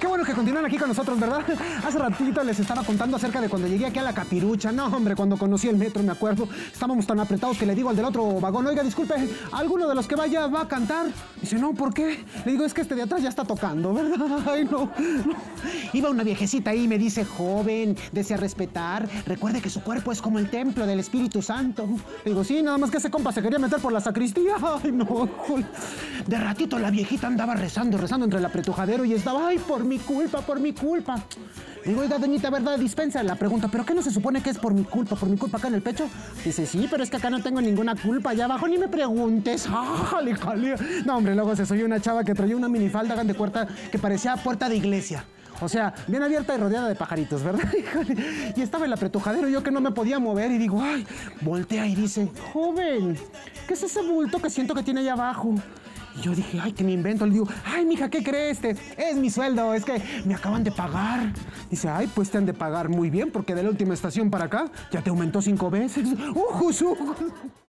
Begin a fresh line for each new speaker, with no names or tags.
Qué bueno que continúan aquí con nosotros, ¿verdad? Hace ratito les estaba contando acerca de cuando llegué aquí a la capirucha. No, hombre, cuando conocí el metro, me acuerdo. Estábamos tan apretados que le digo al del otro vagón, oiga, disculpe, ¿alguno de los que vaya va a cantar? Dice, no, ¿por qué? Le digo, es que este de atrás ya está tocando, ¿verdad? Ay, no, no. Iba una viejecita ahí y me dice, joven, desea respetar. Recuerde que su cuerpo es como el templo del Espíritu Santo. Le digo, sí, nada más que ese compa se quería meter por la sacristía. Ay, no. De ratito la viejita andaba rezando, rezando entre el apretujadero y estaba, ay, por mi culpa, por mi culpa. Digo, oiga, doñita, ¿verdad? Dispensa la pregunta, ¿pero qué no se supone que es por mi culpa, por mi culpa acá en el pecho? Dice, sí, pero es que acá no tengo ninguna culpa, allá abajo ni me preguntes. ¡Jale, jale! No, hombre, luego se soy una chava que traía una minifalda de puerta que parecía puerta de iglesia. O sea, bien abierta y rodeada de pajaritos, ¿verdad? Y estaba el apretujadero, yo que no me podía mover y digo, ay, voltea y dice, joven, ¿qué es ese bulto que siento que tiene allá abajo? Y yo dije, ay, que me invento. Le digo, ay, mija, ¿qué crees? Este es mi sueldo, es que me acaban de pagar. Dice, ay, pues te han de pagar muy bien porque de la última estación para acá ya te aumentó cinco veces. ¡Uh, Jesús!